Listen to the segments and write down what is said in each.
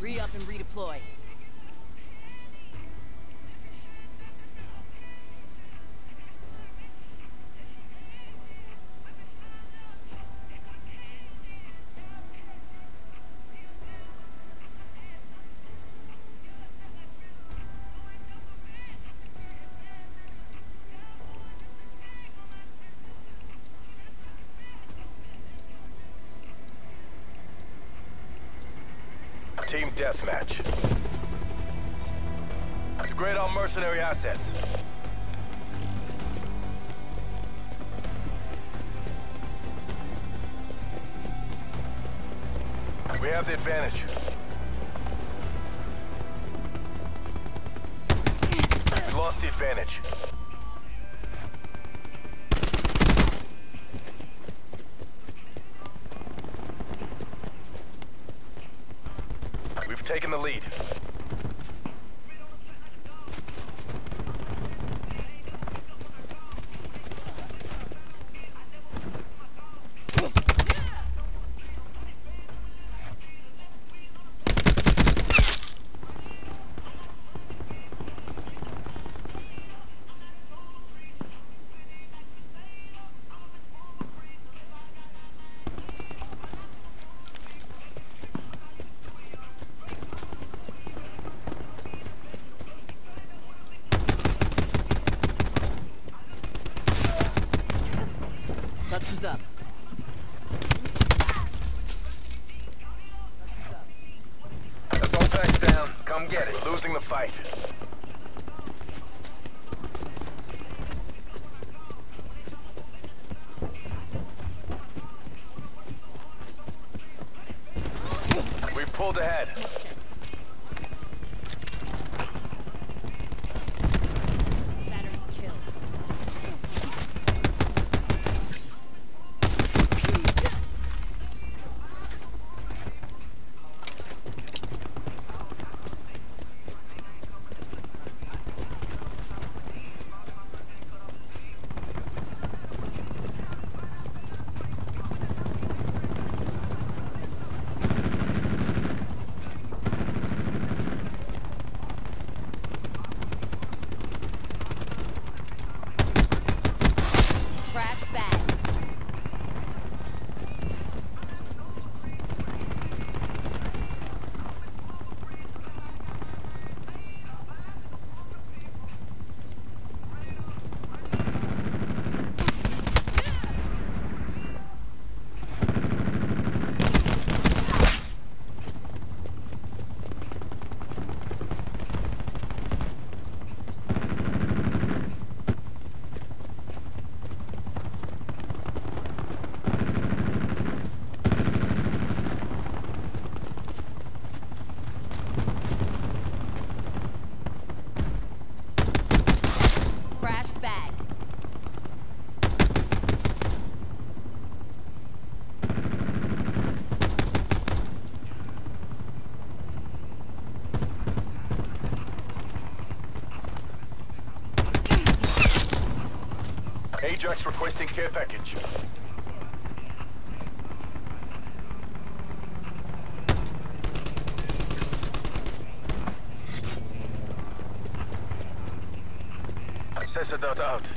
Re-up and redeploy. Team deathmatch. Upgrade all mercenary assets. We have the advantage. We lost the advantage. We've the lead. That's who's up. Assault packs down. Come get it. Losing the fight. We've pulled ahead. Ajax requesting care package. Cessadot out.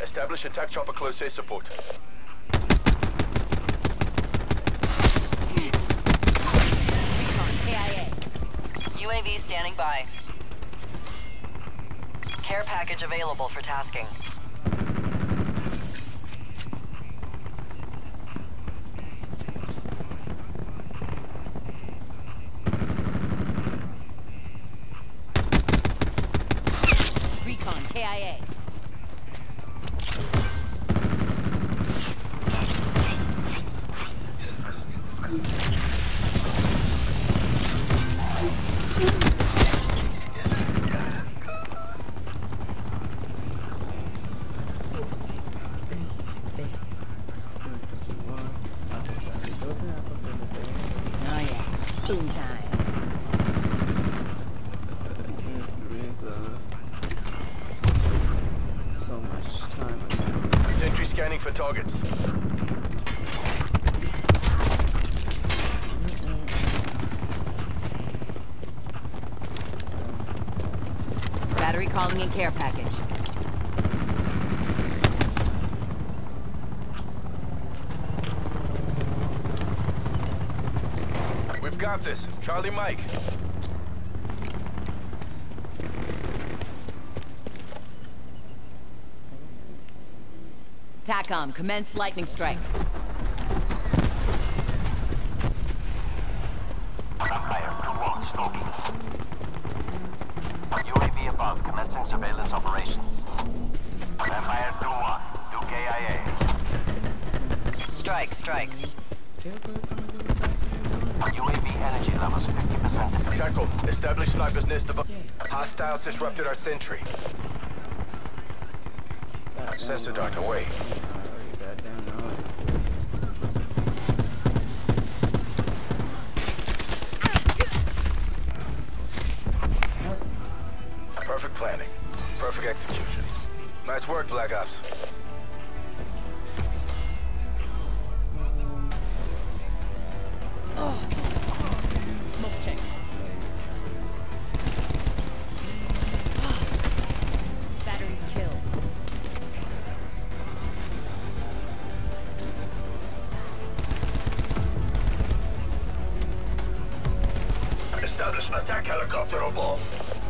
Establish attack chopper close air support. UAV standing by. Care package available for tasking. Recon KIA. Yeah. Boom time. So much time. Sentry scanning for targets. Battery calling in care package. Got this. Charlie Mike. TACOM, commence lightning strike. Vampire 2-1 stalking. UAV above, commencing surveillance operations. Vampire 2-1, do KIA. Strike, strike. UAV energy levels 50% Tackle. Establish sniper's nest above. Hostiles disrupted our sentry. Sensor doctor, wait. Perfect planning. Perfect execution. Nice work, Black Ops. Establish an attack helicopter above.